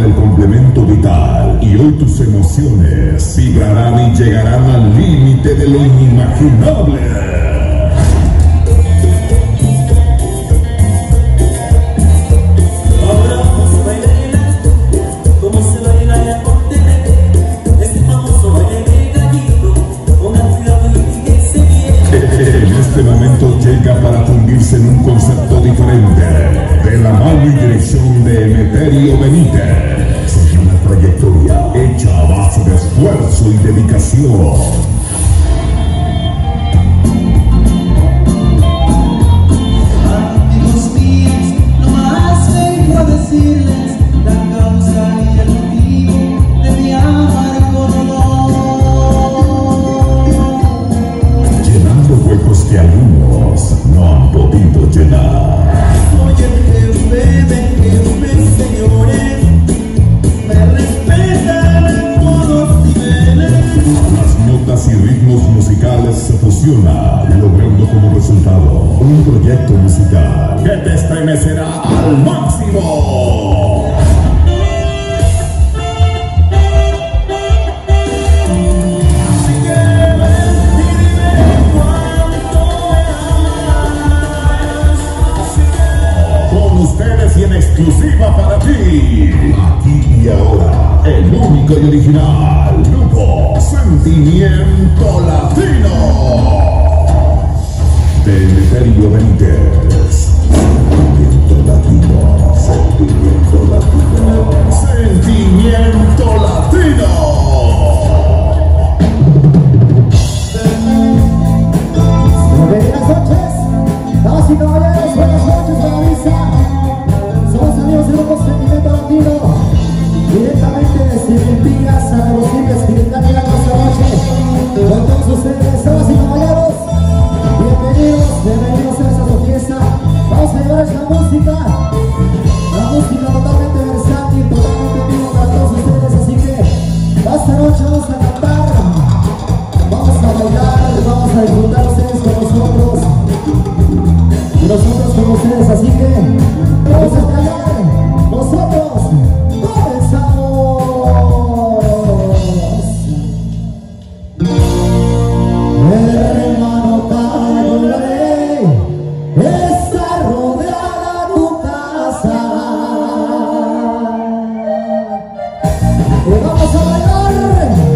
del complemento vital y hoy tus emociones vibrarán y llegarán al límite de lo inimaginable. para fundirse en un concepto diferente. De la mano y dirección de Emeterio Benítez. Hecha a base de esfuerzo y dedicación. Logrando como resultado un proyecto musical que te estremecerá al máximo. Con ustedes y en exclusiva para ti. Aquí y ahora, el único y original grupo Sentimiento Latino. Demeterio Benítez. A disfrutar ustedes con nosotros. Y nosotros con ustedes. Así que vamos a callar. Nosotros. vamos a bailar.